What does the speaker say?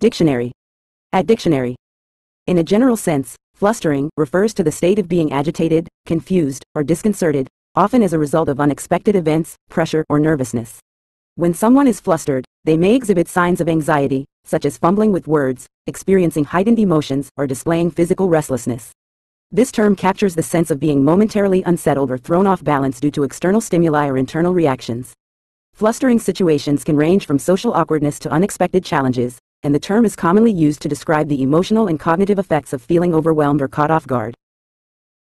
Dictionary. At dictionary. In a general sense, flustering refers to the state of being agitated, confused, or disconcerted, often as a result of unexpected events, pressure, or nervousness. When someone is flustered, they may exhibit signs of anxiety, such as fumbling with words, experiencing heightened emotions, or displaying physical restlessness. This term captures the sense of being momentarily unsettled or thrown off balance due to external stimuli or internal reactions. Flustering situations can range from social awkwardness to unexpected challenges, and the term is commonly used to describe the emotional and cognitive effects of feeling overwhelmed or caught off guard.